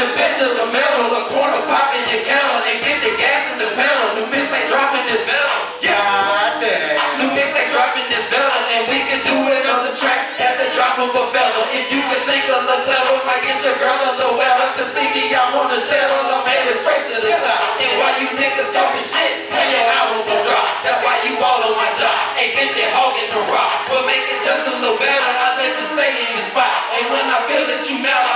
the bitch to the metal, the quarter pop in the kettle. They get the gas in the pedal, New mix they dropping this bell. Yeah, damn. New bitch they dropping this bell, and we can do it on the track at the drop of a fella. If you can think of the level, might get your girl a little well If to see me. I wanna shuttle, I'm headed straight to the top. And while you niggas talking shit, when your album gon' drop, that's why you all on my job. Ain't get that hog in the rock, but make it just a little better. I let you stay in the spot, and when I feel that you matter.